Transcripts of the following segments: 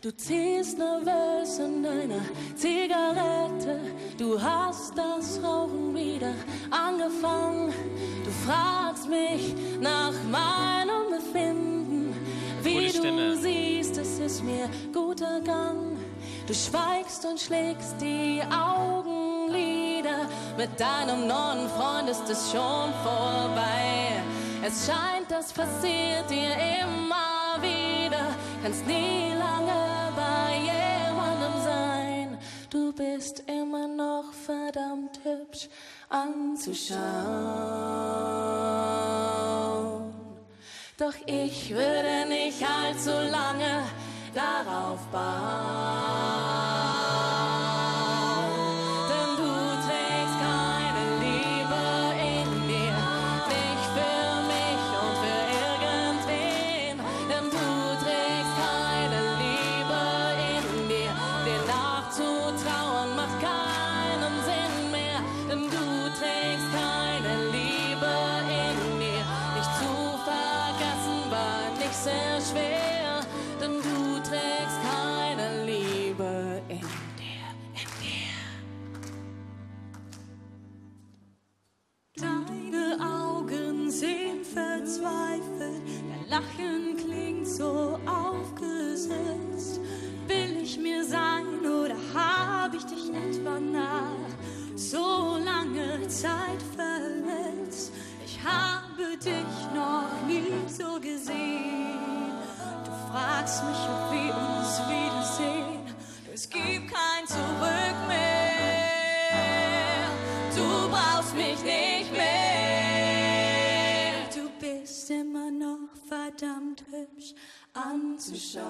Du ziehst nervös in deiner Zigarette. Du hast das Rauchen wieder angefangen. Du fragst mich nach meinem Befinden. Wie du siehst, es ist mir guter Gang. Du schweigst und schlägst die Augenlider. Mit deinem neuen Freund ist es schon vorbei. Es scheint, das passiert dir immer wieder. Kannst nie lange bist immer noch verdammt hübsch anzuschauen. Doch ich würde nicht allzu lange darauf bauen. Lachen klingt so aufgesetzt. Will ich mir sein oder hab ich dich etwa nach so lange Zeit verletzt? Ich habe dich noch nie so gesehen. Du fragst mich, ob wir uns wiedersehen. Verdammt hübsch anzuschauen.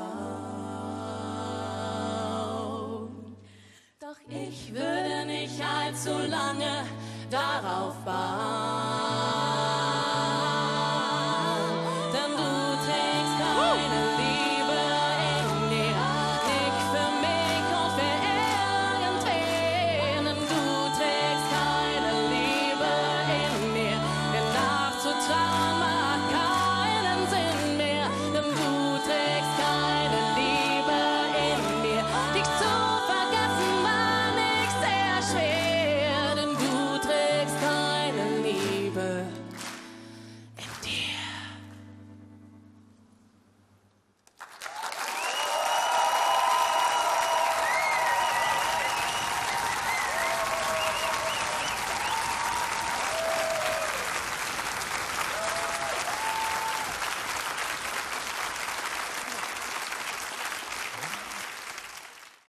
Doch ich würde nicht allzu lange darauf bauen.